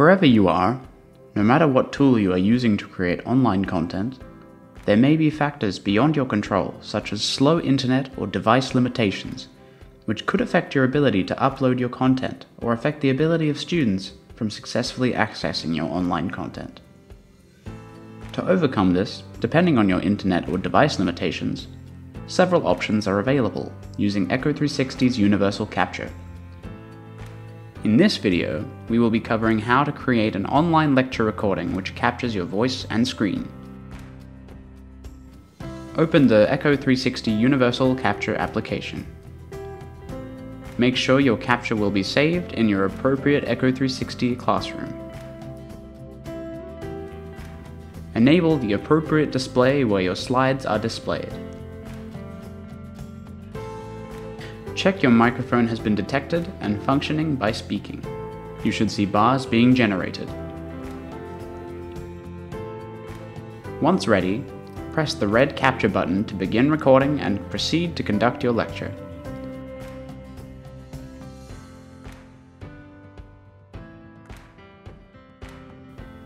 Wherever you are, no matter what tool you are using to create online content, there may be factors beyond your control, such as slow internet or device limitations, which could affect your ability to upload your content or affect the ability of students from successfully accessing your online content. To overcome this, depending on your internet or device limitations, several options are available using Echo 360's Universal Capture. In this video, we will be covering how to create an online lecture recording which captures your voice and screen. Open the Echo 360 Universal Capture application. Make sure your capture will be saved in your appropriate Echo 360 classroom. Enable the appropriate display where your slides are displayed. Check your microphone has been detected and functioning by speaking. You should see bars being generated. Once ready, press the red capture button to begin recording and proceed to conduct your lecture.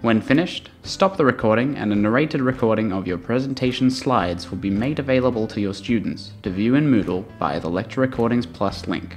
When finished, stop the recording and a narrated recording of your presentation slides will be made available to your students to view in Moodle via the Lecture Recordings Plus link.